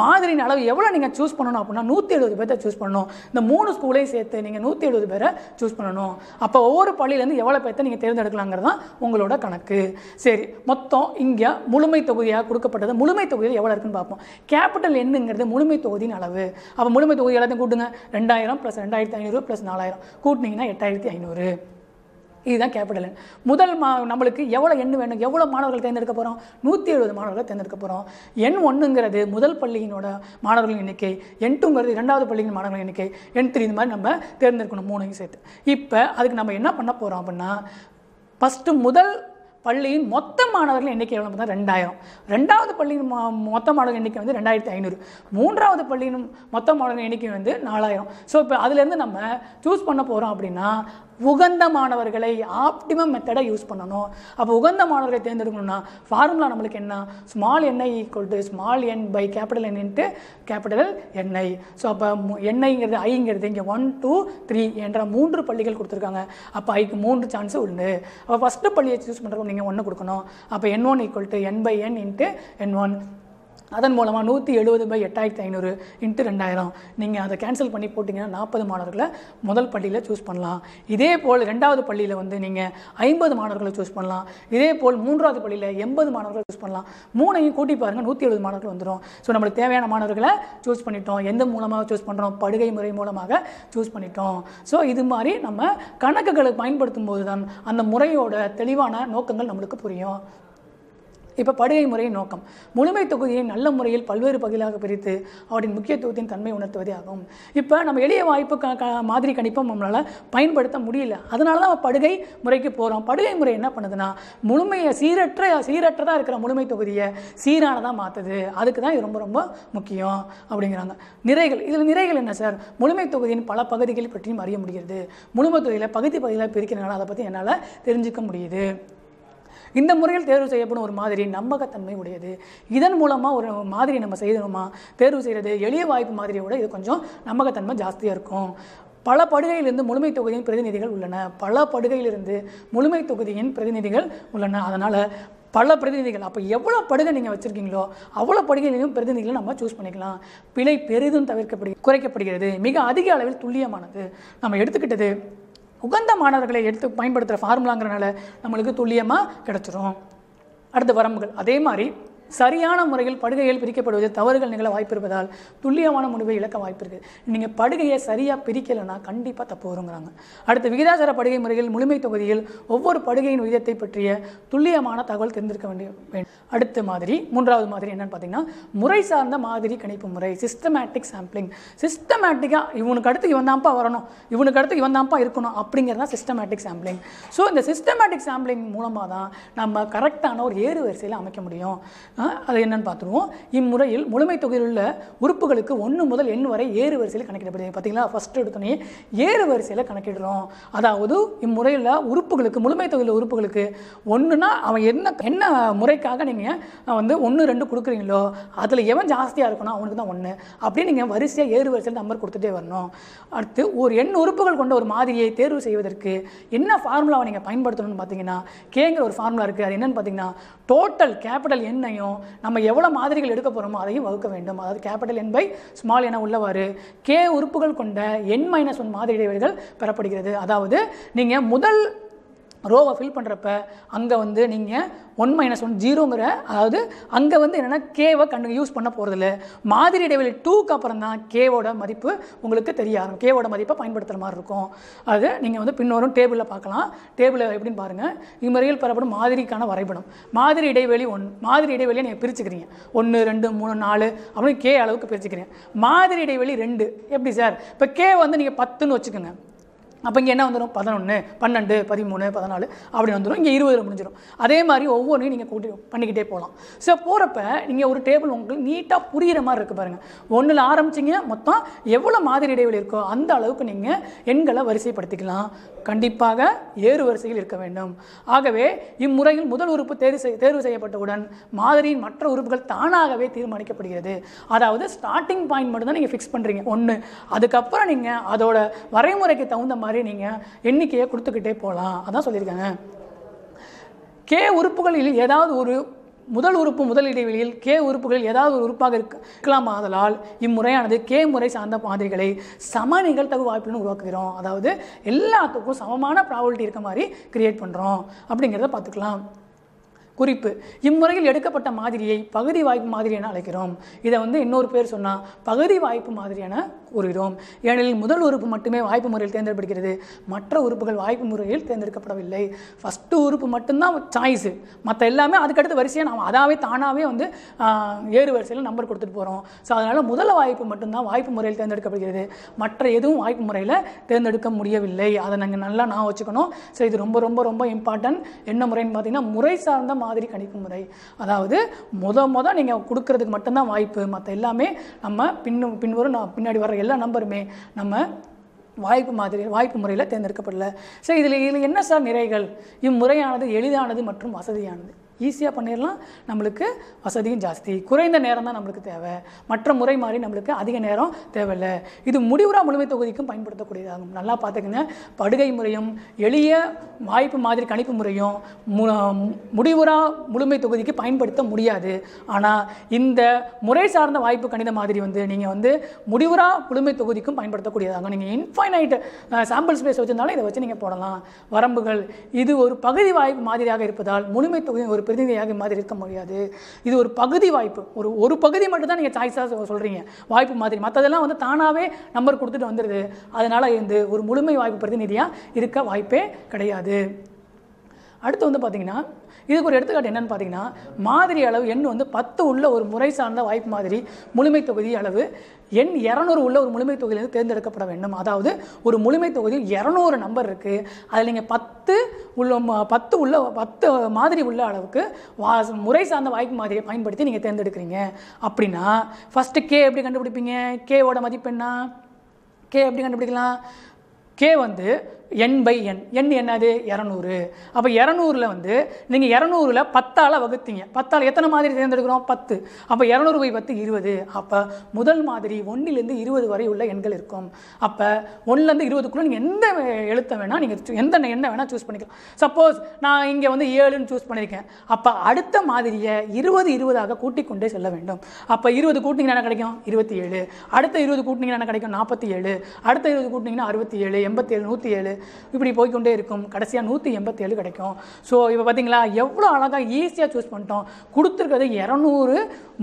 மாதிரியின் அளவு எவ்வளோ நீங்கள் சூஸ் பண்ணணும் அப்படின்னா நூற்றி எழுபது பேர்த்த சூஸ் பண்ணணும். இந்த மூணு ஸ்கூலையும் சேர்த்து நீங்கள் நூற்றி எழுபது பேரை சூஸ் பண்ணணும். அப்போ ஒவ்வொரு பள்ளியிலேருந்து எவ்வளோ பேர்த்த நீங்கள் தேர்ந்தெடுக்கலாங்கிறது தான் உங்களோட கணக்கு. சரி மொத்தம் இங்கே முழுமை தொகுதியாக கொடுக்கப்பட்டது முழுமை தொகுதியில் எவ்வளோ இருக்குன்னு பார்ப்போம். கேபிட்டல் என்னங்கிறது முழுமை தொகுதியின் அளவு. அப்போ முழுமை தொகுதி எல்லாத்தையும் கூட்டுங்க. ரெண்டாயிரம் ப்ளஸ் ரெண்டாயிரத்தி ஐநூறு ப்ளஸ் நாலாயிரம். கூட்டினீங்கன்னா எட்டாயிரத்தி ஐநூறு. இதுதான் கேபிட்டல் எண் முதல் மா நம்மளுக்கு எவ்வளோ எண் வேணும்? எவ்வளோ மாணவர்கள் தேர்ந்தெடுக்க போகிறோம் நூற்றி எழுபது மாணவர்கள் தேர்ந்தெடுக்க போகிறோம் எண் ஒன்றுங்கிறது முதல் பள்ளியினோட மாணவர்களின் எண்ணிக்கை எண் டூங்கிறது இரண்டாவது பள்ளியின் மாணவர்களின் எண்ணிக்கை எண் த்ரீ இந்த மாதிரி நம்ம தேர்ந்தெடுக்கணும் மூணையும் சேர்த்து. இப்போ அதுக்கு நம்ம என்ன பண்ண போகிறோம் அப்படின்னா ஃபஸ்ட்டு முதல் பள்ளியின் மொத்த மாணவர்கள் எண்ணிக்கை எவ்வளோ பார்த்தா ரெண்டாயிரம். ரெண்டாவது பள்ளியின் மொ மொத்த மாணவர்கள் எண்ணிக்கை வந்து ரெண்டாயிரத்தி ஐநூறு. மூன்றாவது பள்ளியின் மொத்த மாணவர்கள் எண்ணிக்கை வந்து நாலாயிரம். ஸோ இப்போ அதுலேருந்து நம்ம சூஸ் பண்ண போகிறோம் அப்படின்னா உகந்த மாணவர்களை ஆப்டிமம் மெத்தடை யூஸ் பண்ணணும். அப்போ உகந்த மாணவர்களை தேர்ந்தெடுக்கணும்னா ஃபார்முலா நம்மளுக்கு என்ன? Small N I equal to small N by capital N into capital N I so அப்போ என்ஐங்கிறது ஐங்கிறது இங்கே ஒன் டூ த்ரீ என்ற மூன்று பள்ளிகள் கொடுத்துருக்காங்க. அப்போ ஐக்கு மூன்று சான்ஸ் உண்டு. அப்போ ஃபஸ்ட்டு பள்ளியை சூஸ் பண்ணுறப்போ நீங்கள் ஒன்று கொடுக்கணும். அப்போ N one equal to N by N into N one அதன் மூலமாக நூற்றி எழுபது பை எட்டாயிரத்தி ஐநூறு இன்ட்டு ரெண்டாயிரம். நீங்கள் அதை கேன்சல் பண்ணி போட்டிங்கன்னா நாற்பது மாணவர்களை முதல் பள்ளியில் சூஸ் பண்ணலாம். இதே போல் ரெண்டாவது பள்ளியில் வந்து நீங்கள் ஐம்பது மாணவர்களை சூஸ் பண்ணலாம். இதே போல் மூன்றாவது பள்ளியில் எண்பது மாணவர்களை சூஸ் பண்ணலாம். மூணையும் கூட்டி பாருங்கள் நூற்றி எழுபது மாணவர்கள் வந்துடும் ஸோ நம்மளுக்கு தேவையான மாணவர்களை சூஸ் பண்ணிட்டோம். எந்த மூலமாக சூஸ் பண்ணுறோம் படுகை முறை மூலமாக சூஸ் பண்ணிட்டோம். ஸோ இது மாதிரி நம்ம கணக்குகளை பயன்படுத்தும் போது தான் அந்த முறையோட தெளிவான நோக்கங்கள் நம்மளுக்கு புரியும். இப்போ படுகை முறையின் நோக்கம். முழுமை தொகுதியை நல்ல முறையில் பல்வேறு பகுதிகளாக பிரித்து அவற்றின் முக்கியத்துவத்தின் தன்மை உணர்த்துவதே ஆகும். இப்போ நம்ம எளிய வாய்ப்பு க மாதிரி கணிப்பை நம்மளால் பயன்படுத்த முடியல. அதனால தான் படுகை முறைக்கு போகிறோம் படுகை முறை என்ன பண்ணுதுன்னா முழுமையை சீரற்ற சீரற்றதாக இருக்கிற முழுமை தொகுதியை சீரானதாக மாற்றுது அதுக்கு தான் இது ரொம்ப ரொம்ப முக்கியம் அப்படிங்கிறாங்க. நிறைகள் இதில் நிறைகள் என்ன சார்? முழுமை தொகுதியின் பல பகுதிகள் பற்றியும் அறிய முடிகிறது. முழுமை தொகுதியில் பகுதி பகுதியில் பிரிக்கிறனால அதை பற்றி என்னால் தெரிஞ்சுக்க முடியுது. இந்த முறையில் தேர்வு செய்யப்படும் ஒரு மாதிரி நம்பகத்தன்மை உடையது. இதன் மூலமாக ஒரு மாதிரி நம்ம செய்யணுமா தேர்வு செய்கிறது எளிய வாய்ப்பு மாதிரியை விட இது கொஞ்சம் நம்பகத்தன்மை ஜாஸ்தியாக இருக்கும். பல படுகையிலிருந்து முழுமை தொகுதியின் பிரதிநிதிகள் உள்ளன. பல படுகையிலிருந்து முழுமை தொகுதியின் பிரதிநிதிகள் உள்ளன. அதனால் பல பிரதிநிதிகள் அப்போ எவ்வளோ படுகை நீங்கள் வச்சுருக்கீங்களோ அவ்வளோ படுகையிலையும் பிரதிநிதிகளை நம்ம சூஸ் பண்ணிக்கலாம். பிழை பெரிதும் தவிர்க்கப்படுகிறது குறைக்கப்படுகிறது மிக அதிக அளவில் துல்லியமானது. நம்ம எடுத்துக்கிட்டது உகந்த மாணவர்களை எடுத்து பயன்படுத்துகிற ஃபார்முலாங்கிறனால நம்மளுக்கு துல்லியமாக கிடச்சிரும். அடுத்த வரம்புகள். அதே மாதிரி சரியான முறையில் படுகைகள் பிரிக்கப்படுவது தவறுகள் நிகழ வாய்ப்பு இருப்பதால் துல்லியமான முடிவை இழக்க வாய்ப்பு இருக்குது நீங்கள் படுகையை சரியாக பிரிக்கலைன்னா கண்டிப்பாக தப்பு வருங்கிறாங்க. அடுத்து விகிதாசார படுகை முறையில் முழுமை தொகுதியில் ஒவ்வொரு படுகையின் விகிதத்தை பற்றிய துல்லியமான தகவல் தெரிந்திருக்க வேண்டிய வேண்டும் அடுத்த மாதிரி மூன்றாவது மாதிரி என்னன்னு பார்த்தீங்கன்னா முறை சார்ந்த மாதிரி கணிப்பு முறை சிஸ்டமேட்டிக் சாம்பிளிங் சிஸ்டமேட்டிக்காக இவனுக்கு அடுத்து இவன் தான்ப்பா வரணும் இவனுக்கு அடுத்து இவன் தான்ப்பா இருக்கணும் அப்படிங்கிறது தான் சிஸ்டமேட்டிக் சாம்பிளிங் ஸோ இந்த சிஸ்டமேட்டிக் சாம்பிளிங் மூலமாக தான் நம்ம கரெக்டான ஒரு ஏறு வரிசையில் அமைக்க முடியும். அது என்னன்னு பார்த்துருவோம். இம்முறையில் முழுமை தொகையில் உள்ள உறுப்புகளுக்கு ஒன்று முதல் எண் வரை ஏறு வரிசையில் கணக்கிடப்படுது. பார்த்தீங்களா? ஃபஸ்ட்டு எடுத்தோடனே ஏறு வரிசையில் கணக்கிடுறோம். அதாவது இம்முறையில் உறுப்புகளுக்கு முழுமை தொகையில் உறுப்புகளுக்கு ஒன்றுனா அவன் என்ன என்ன முறைக்காக நீங்கள் வந்து ஒன்று ரெண்டு கொடுக்குறீங்களோ அதில் எவன் ஜாஸ்தியாக இருக்கணும் அவனுக்கு தான் ஒன்று அப்படியே நீங்கள் வரிசையாக ஏறு வரிசையில் நம்பர் கொடுத்துட்டே வரணும். அடுத்து ஒரு எண் உறுப்புகள் கொண்ட ஒரு மாதிரியை தேர்வு செய்வதற்கு என்ன ஃபார்முலாவை நீங்கள் பயன்படுத்தணும்னு பார்த்தீங்கன்னா கேங்கிற ஒரு ஃபார்முலா இருக்குது அது என்னென்னு பார்த்தீங்கன்னா டோட்டல் கேபிட்டல் எண்ணையும் நம்ம எவ்வளோ மாதிரிகள் எடுக்க போகிறோமோ அதையும் வகுக்க வேண்டும். அதாவது கேபிட்டல் என் பை ஸ்மால் என உள்ளவாறு கே உறுப்புகள் கொண்ட என் மைனஸ் ஒன் மாதிரி இடைவெளிகள் பெறப்படுகிறது. அதாவது நீங்கள் முதல் ரோவை ஃபில் பண்ணுறப்ப அங்கே வந்து நீங்கள் ஒன் மைனஸ் ஒன் ஜீரோங்கிற அதாவது அங்கே வந்து என்னென்னா கேவை கண்டு யூஸ் பண்ண போகிறதில்ல மாதிரி இடைவெளி டூக்கு அப்புறம் தான் கேவோட மதிப்பு உங்களுக்கு தெரிய ஆரம்பிக்கும் கேவோட மதிப்பை பயன்படுத்துகிற மாதிரி இருக்கும். அது நீங்கள் வந்து பின்னோரும் டேபிளில் பார்க்கலாம். டேபிளில் எப்படின்னு பாருங்கள் இம்முறையில் பெறப்படும் மாதிரிக்கான வரைபடம். மாதிரி இடைவெளி ஒன் மாதிரி இடைவெளியை நீங்கள் பிரிச்சுக்கிறீங்க. ஒன்று ரெண்டு மூணு நாலு அப்படின்னு கே அளவுக்கு பிரிச்சுக்கிறீங்க. மாதிரி இடைவெளி ரெண்டு. எப்படி சார் இப்போ கே வந்து நீங்கள் பத்துன்னு வச்சுக்கோங்க. அப்போ இங்கே என்ன வந்துடும் பதினொன்று பன்னெண்டு பதிமூணு பதினாலு அப்படி வந்துடும் இங்கே இருபதில் முடிஞ்சிடும் அதே மாதிரி ஒவ்வொன்றையும் நீங்கள் கூட்டி பண்ணிக்கிட்டே போகலாம் ஸோ போகிறப்ப நீங்கள் ஒரு டேபிள் உங்களுக்கு நீட்டாக புரிகிற மாதிரி இருக்குது பாருங்கள் ஒன்றில் ஆரம்பிச்சிங்க மொத்தம் எவ்வளோ மாதிரி இடைவெளி இருக்கோ அந்த அளவுக்கு நீங்கள் எண்களை வரிசைப்படுத்திக்கலாம். கண்டிப்பாக ஏறு வரிசையில் இருக்க வேண்டும். ஆகவே இம்முறையில் முதல் உறுப்பு தேர்வு செய் தேர்வு செய்யப்பட்டவுடன் மாதிரியின் மற்ற உறுப்புகள் தானாகவே தீர்மானிக்கப்படுகிறது. அதாவது ஸ்டார்டிங் பாயிண்ட் மட்டும் தான் நீங்கள் ஃபிக்ஸ் பண்ணுறீங்க ஒன்று அதுக்கப்புறம் நீங்கள் அதோட வரைமுறைக்கு தகுந்த மாதிரி நீங்கள் எண்ணிக்கையை கொடுத்துக்கிட்டே போகலாம் அதான் சொல்லியிருக்காங்க. கே உறுப்புகளில் ஏதாவது ஒரு முதல் உறுப்பு முதல் இடைவெளியில் கே உறுப்புகளில் ஏதாவது ஒரு உறுப்பாக இருக்கலாம் ஆதலால் இம்முறையானது கே முறை சார்ந்த மாதிரிகளை சம நிகழ்த்தகு வாய்ப்புలను உருவாக்குகிறோம். அதாவது எல்லாத்துக்கும் சமமான ப்ராபபிலிட்டி இருக்க மாதிரி கிரியேட் பண்ணுறோம் அப்படிங்கிறத பார்த்துக்கலாம். குறிப்பு இம்முறையில் எடுக்கப்பட்ட மாதிரியை பகுதி வாய்ப்பு மாதிரி என அழைக்கிறோம். இதை வந்து இன்னொரு பேர் சொன்னால் பகுதி வாய்ப்பு மாதிரியான கூறுகிறோம். ஏனெனில் முதல் உறுப்பு மட்டுமே வாய்ப்பு முறையில் தேர்ந்தெடுக்கப்படுகிறது. மற்ற உறுப்புகள் வாய்ப்பு முறையில் தேர்ந்தெடுக்கப்படவில்லை. ஃபஸ்ட்டு உறுப்பு மட்டும்தான் சாய்ஸு மற்ற எல்லாமே அதுக்கடுத்து வரிசையாக நாம் அதாவே தானாகவே வந்து ஏறு வரிசையில் நம்பர் கொடுத்துட்டு போகிறோம் ஸோ அதனால் முதல் வாய்ப்பு மட்டும்தான் வாய்ப்பு முறையில் தேர்ந்தெடுக்கப்படுகிறது. மற்ற எதுவும் வாய்ப்பு முறையில் தேர்ந்தெடுக்க முடியவில்லை. அதை நாங்கள் நல்லா நான் வச்சுக்கணும். ஸோ இது ரொம்ப ரொம்ப ரொம்ப இம்பார்ட்டன்ட் என்ன முறைன்னு பார்த்தீங்கன்னா முறை சார்ந்த மாதிரி கணிப்பு முறை. அதாவது முத முத நீங்கள் கொடுக்கறதுக்கு மட்டும்தான் வாய்ப்பு. மற்ற எல்லாமே நம்ம பின்னு பின்வரும் நான் பின்னாடி வர எல்லா நம்பருமே நம்ம வாய்ப்பு மாதிரி வாய்ப்பு முறையில் தேர்ந்தெடுக்கப்படல. சரி இதில் இதில் என்ன சார் நிறைகள்? இம்முறையானது எளிதானது மற்றும் வசதியானது? ஈஸியாக பண்ணிடலாம் நம்மளுக்கு வசதியும் ஜாஸ்தி. குறைந்த நேரம் தான் நம்மளுக்கு தேவை. மற்ற முறை மாதிரி நம்மளுக்கு அதிக நேரம் தேவையில்லை. இது முடிவுறா முழுமை தொகுதிக்கும் பயன்படுத்தக்கூடியதாகும். நல்லா பார்த்துக்கங்க. படுகை முறையும் எளிய வாய்ப்பு மாதிரி கணிப்பு முறையும் மு- முடிவுறா முழுமை தொகுதிக்கு பயன்படுத்த முடியாது. ஆனால் இந்த முறை சார்ந்த வாய்ப்பு கணித மாதிரி வந்து நீங்கள் வந்து முடிவுறா முழுமை தொகுதிக்கும் பயன்படுத்தக்கூடியதாகும். நீங்கள் இன்ஃபைனைட் சாம்பிள் ஸ்பேஸ் வச்சிருந்தாலும் இதை வச்சு நீங்கள் போடலாம். வரம்புகள் இது ஒரு பகுதி வாய்ப்பு மாதிரியாக இருப்பதால் முழுமை தொகுதி ஒரு பிரதிநிதியாக மாதிரி இருக்க முடியாது. இது ஒரு பகுதி வாய்ப்பு. ஒரு ஒரு பகுதி மட்டும் தான் நீங்கள் சாய்ஸாக சொல்கிறீங்க வாய்ப்பு மாதிரி. மற்றதெல்லாம் வந்து தானாகவே நம்பர் கொடுத்துட்டு வந்துடுது அதனால் இந்த ஒரு முழுமை வாய்ப்பு பிரதிநிதியாக இருக்க வாய்ப்பே கிடையாது. அடுத்து வந்து பார்த்தீங்கன்னா இதுக்கு ஒரு எடுத்துக்காட்டு என்னன்னு பார்த்தீங்கன்னா மாதிரி அளவு எண் வந்து பத்து உள்ள ஒரு முறை சார்ந்த வாய்ப்பு மாதிரி முழுமை தொகுதி அளவு எண் இரநூறு உள்ள ஒரு முழுமை தொகுதியிலிருந்து தேர்ந்தெடுக்கப்பட வேண்டும். அதாவது ஒரு முழுமை தொகுதியில் இரநூறு நம்பர் இருக்குது அதில் நீங்கள் பத்து உள்ள ம- பத்து உள்ள பத்து மாதிரி உள்ள அளவுக்கு வா முறை சார்ந்த வாய்ப்பு மாதிரியை பயன்படுத்தி நீங்கள் தேர்ந்தெடுக்கிறீங்க. அப்படின்னா ஃபஸ்ட்டு கே எப்படி கண்டுபிடிப்பீங்க? கேவோட மதிப்பு என்ன? கே எப்படி கண்டுபிடிக்கலாம்? கே வந்து என் பை என் எண் என்னது? இரநூறு. அப்போ இரநூறுல வந்து நீங்கள் இரநூறுல பத்தால் வகுத்தீங்க. பத்தால் எத்தனை மாதிரி தேர்ந்தெடுக்கிறோம்? பத்து. அப்போ இரநூறு பை பத்து இருபது. அப்போ முதல் மாதிரி ஒன்றிலேருந்து இருபது வரை உள்ள எண்கள் இருக்கும். அப்போ ஒன்றுலேருந்து இருபதுக்குள்ளே நீங்கள் எந்த எழுத்தை வேணால் நீங்கள் எந்த எண்ணை வேணால் சூஸ் பண்ணிக்கலாம். சப்போஸ் நான் இங்கே வந்து ஏழுன்னு சூஸ் பண்ணியிருக்கேன் அப்போ அடுத்த மாதிரியை இருபது இருபதாக கூட்டிக் கொண்டே செல்ல வேண்டும். அப்போ இருபது கூட்டிங்கன்னா என்ன கிடைக்கும்? இருபத்தி ஏழு. அடுத்த இருபது கூட்டிங்கன்னா என்ன கிடைக்கும்? நாற்பத்தி ஏழு. அடுத்த இருபது கூட்டிங்கன்னா அறுபத்தி ஏழு எண்பத்தி ஏழு நூற்றி ஏழு. இப்படி போய்க்கொண்டே இருக்கும். கடைசியாக நூற்றி எண்பத்தேழு கிடைக்கும். ஸோ இப்போ பார்த்தீங்களா எவ்வளோ அழகாக ஈஸியாக சூஸ் பண்ணிட்டோம். கொடுத்துருக்கிறது இரநூறு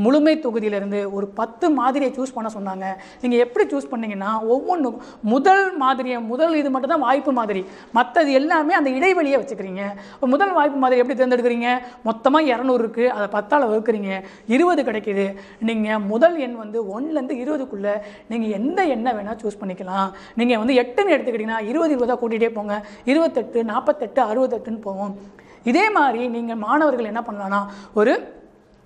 முழுமை தொகுதியிலேருந்து ஒரு பத்து மாதிரியை சூஸ் பண்ண சொன்னாங்க. நீங்கள் எப்படி சூஸ் பண்ணீங்கன்னா ஒவ்வொன்றும் முதல் மாதிரியை முதல் இது மட்டும் தான் வாய்ப்பு மாதிரி. மற்றது எல்லாமே அந்த இடைவெளியை வச்சுக்கிறீங்க. முதல் வாய்ப்பு மாதிரி எப்படி தேர்ந்தெடுக்கிறீங்க? மொத்தமாக இரநூறு இருக்குது அதை பத்தால் வகுக்கிறீங்க. இருபது கிடைக்குது. நீங்கள் முதல் எண் வந்து ஒன்றுலேருந்து இருபதுக்குள்ளே நீங்கள் எந்த எண்ணை வேணால் சூஸ் பண்ணிக்கலாம். நீங்கள் வந்து எட்டுன்னு எடுத்துக்கிட்டிங்கன்னா இருபது இருபதாக கூட்டிகிட்டே போங்க. இருபத்தெட்டு நாற்பத்தெட்டு அறுபத்தெட்டுன்னு போவோம் இதே மாதிரி நீங்கள் மாணவர்கள் என்ன பண்ணலாம்னா ஒரு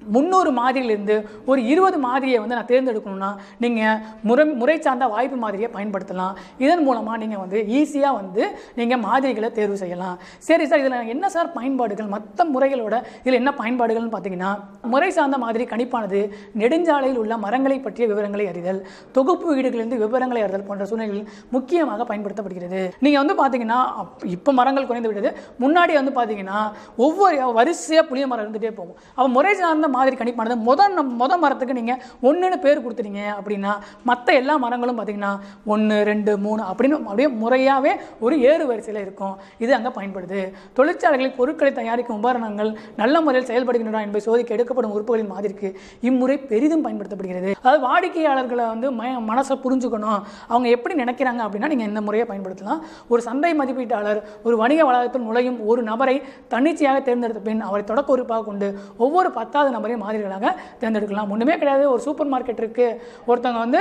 முந்நூறு மாதிரியிலேருந்து ஒரு இருபது மாதிரியை வந்து நான் தேர்ந்தெடுக்கணும்னா நீங்கள் முறை முறை சார்ந்த வாய்ப்பு மாதிரியை பயன்படுத்தலாம். இதன் மூலமாக நீங்கள் வந்து ஈஸியாக வந்து நீங்கள் மாதிரிகளை தேர்வு செய்யலாம். சரி சார் இதில் என்ன சார் பயன்பாடுகள்? மற்ற முறைகளோட இதில் என்ன பயன்பாடுகள்னு பார்த்தீங்கன்னா முறை சார்ந்த மாதிரி கணிப்பானது நெடுஞ்சாலையில் உள்ள மரங்களை பற்றிய விவரங்களை அறிதல் தொகுப்பு வீடுகளிலிருந்து விவரங்களை அறிதல் போன்ற சூழ்நிலைகளில் முக்கியமாக பயன்படுத்தப்படுகிறது. நீங்கள் வந்து பார்த்தீங்கன்னா இப்போ மரங்கள் குறைந்து விட்டது. முன்னாடி வந்து பார்த்தீங்கன்னா ஒவ்வொரு வரிசையாக புளிய மரம் இருந்துகிட்டே போகும். அப்போ முறை சார்ந்த மாதிரி கணிப்பானது முதல் நம் மரத்துக்கு நீங்கள் ஒன்றுன்னு பேர் கொடுத்துட்டீங்க அப்படின்னா மற்ற எல்லா மரங்களும் பார்த்தீங்கன்னா ஒன்று ரெண்டு மூணு அப்படின்னு அப்படியே முறையாகவே ஒரு ஏறு வரிசையில் இருக்கும். இது அங்கே பயன்படுது. தொழிற்சாலைகளில் பொருட்களை தயாரிக்கும் உபகரணங்கள் நல்ல முறையில் செயல்படுகின்றன என்பதை சோதிக்க எடுக்கப்படும் உறுப்புகளின் மாதிரிக்கு இம்முறை பெரிதும் பயன்படுத்தப்படுகிறது. அதாவது வாடிக்கையாளர்களை வந்து ம மனசை புரிஞ்சுக்கணும். அவங்க எப்படி நினைக்கிறாங்க அப்படின்னா நீங்கள் இந்த முறையை பயன்படுத்தலாம். ஒரு சந்தை மதிப்பீட்டாளர் ஒரு வணிக வளாகத்தில் நுழையும் ஒரு நபரை தன்னிச்சையாக தேர்ந்தெடுத்த பின் அவரை தொடக்க உறுப்பாக கொண்டு ஒவ்வொரு பத்தாவது நபரையும் மாதிரிகளாக தேர்ந்தெடுக்கலாம். ஒன்றுமே கிடையாது. ஒரு சூப்பர் மார்க்கெட் இருக்குது ஒருத்தவங்க வந்து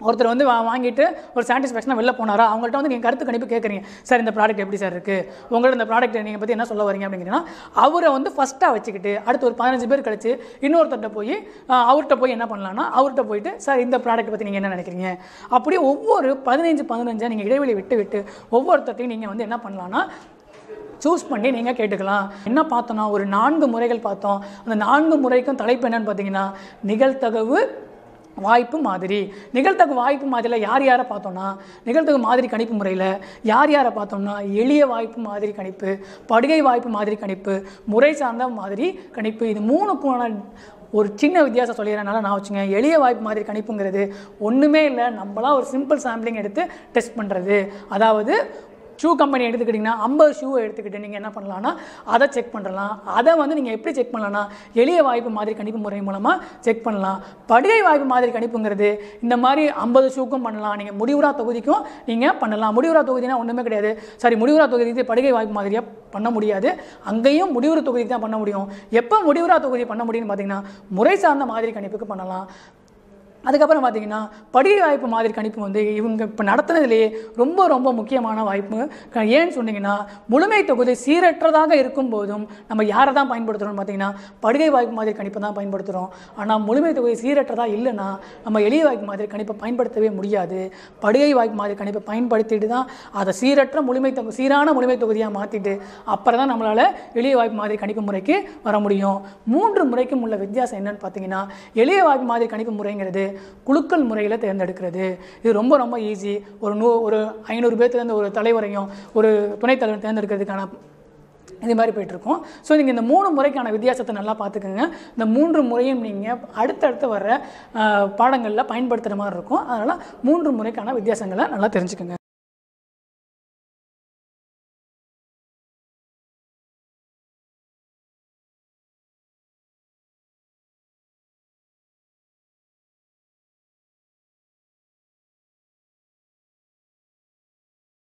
ஒருத்தர் வந்து வா- வாங்கிட்டு ஒரு சாட்டிஸ்ஃபேக்ஷனாக வெளில போனாரா? அவங்கள்ட்ட வந்து நீங்கள் கருத்து கணிப்பு கேட்குறீங்க சார் இந்த ப்ராடக்ட் எப்படி சார் இருக்குது உங்கள்ட்ட இந்த ப்ராடக்ட் நீங்கள் பற்றி என்ன சொல்ல வரீங்க? அப்படிங்கிறீங்கன்னா அவரை வந்து ஃபஸ்ட்டாக வச்சுக்கிட்டு அடுத்து ஒரு பதினஞ்சு பேர் கழிச்சு இன்னொருத்தர்கிட்ட போய் அவர்கிட்ட போய் என்ன பண்ணலாம்னா அவர்கிட்ட போயிட்டு சார் இந்த ப்ராடக்ட் பற்றி நீங்கள் என்ன நினைக்கிறீங்க? அப்படியே ஒவ்வொரு பதினஞ்சு பதினஞ்சாக நீங்கள் இடைவெளி விட்டு விட்டு ஒவ்வொருத்தர்ட்டையும் நீங்கள் வந்து என்ன பண்ணலாம்னா சூஸ் பண்ணி நீங்கள் கேட்டுக்கலாம். என்ன பார்த்தோன்னா ஒரு நான்கு முறைகள் பார்த்தோம். அந்த நான்கு முறைக்கும் தலைப்பு என்னன்னு பார்த்தீங்கன்னா நிகழ்த்தகவு வாய்ப்பு மாதிரி. நிகழ்த்தகு வாய்ப்பு மாதிரியில் யார் யாரை பார்த்தோம்னா நிகழ்த்தகு மாதிரி கணிப்பு முறையில் யார் யாரை பார்த்தோம்னா எளிய வாய்ப்பு மாதிரி கணிப்பு படுகை வாய்ப்பு மாதிரி கணிப்பு முறை சார்ந்த மாதிரி கணிப்பு. இது மூணுக்குமான ஒரு சின்ன வித்தியாசம் சொல்லிடுறதுனால நான் வச்சுங்க. எளிய வாய்ப்பு மாதிரி கணிப்புங்கிறது ஒன்றுமே இல்லை. நம்மளா ஒரு சிம்பிள் சாம்பிளிங் எடுத்து டெஸ்ட் பண்ணுறது அதாவது ஷூ கம்பெனி எடுத்துக்கிட்டிங்கன்னா ஐம்பது ஷூவை எடுத்துக்கிட்டு நீங்கள் என்ன பண்ணலாம்னா அதை செக் பண்ணலாம். அதை வந்து நீங்கள் எப்படி செக் பண்ணலாம்னா எளிய வாய்ப்பு மாதிரி கணிப்பு முறை மூலமாக செக் பண்ணலாம். படுகை வாய்ப்பு மாதிரி கணிப்புங்கிறது இந்த மாதிரி ஐம்பது ஷூக்கும் பண்ணலாம். நீங்கள் முடிவுறா தொகுதிக்கும் நீங்கள் பண்ணலாம். முடிவுறா தொகுதினா ஒன்றுமே கிடையாது. சாரி முடிவுறா தொகுதிக்கு படுகை வாய்ப்பு மாதிரியாக பண்ண முடியாது. அங்கேயும் முடிவுறு தொகுதிக்கு தான் பண்ண முடியும். எப்போ முடிவுறா தொகுதி பண்ண முடியும்னு பார்த்தீங்கன்னா முறை சார்ந்த மாதிரி கணிப்புக்கு பண்ணலாம். அதுக்கப்புறம் பார்த்தீங்கன்னா படிகை வாய்ப்பு மாதிரி கணிப்பு வந்து இவங்க இப்போ நடத்துனதுலேயே ரொம்ப ரொம்ப முக்கியமான வாய்ப்பு. க- ஏன்னு சொன்னீங்கன்னா முழுமை தொகுதி சீரற்றதாக இருக்கும் போதும் நம்ம யாரை தான் பயன்படுத்துகிறோம்னு பார்த்தீங்கன்னா படுகை வாய்ப்பு மாதிரி கணிப்பை தான் பயன்படுத்துகிறோம் ஆனால் முழுமை தொகுதி சீரற்றதாக இல்லைன்னா நம்ம எளிய வாய்ப்பு மாதிரி கணிப்பை பயன்படுத்தவே முடியாது. படுகை வாய்ப்பு மாதிரி கணிப்பை பயன்படுத்திட்டு தான் அதை சீரற்ற முழுமை தொகு சீரான முழுமை தொகுதியாக மாற்றிட்டு அப்புறம் தான் நம்மளால் எளிய வாய்ப்பு மாதிரி கணிப்பு முறைக்கு வர முடியும். மூன்று முறைக்கும் உள்ள வித்தியாசம் என்னன்னு பார்த்தீங்கன்னா எளிய வாய்ப்பு மாதிரி கணிப்பு முறைங்கிறது குலுக்கல் முறையில் தேர்ந்தெடுக்கிறது. இது ரொம்ப ரொம்ப ஈஸி ஒரு நூ ஒரு ஐநூறு பேர்த்துலேருந்து ஒரு தலைவரையும் ஒரு துணைத் தலைவர் தேர்ந்தெடுக்கிறதுக்கான இது மாதிரி போயிட்டுருக்கோம். ஸோ நீங்கள் இந்த மூணு முறைக்கான வித்தியாசத்தை நல்லா பார்த்துக்கோங்க. இந்த மூன்று முறையும் நீங்கள் அடுத்தடுத்து வர்ற பாடங்களில் பயன்படுத்துகிற மாதிரி இருக்கும். அதனால் மூன்று முறைக்கான வித்தியாசங்களை நல்லா தெரிஞ்சுக்கோங்க.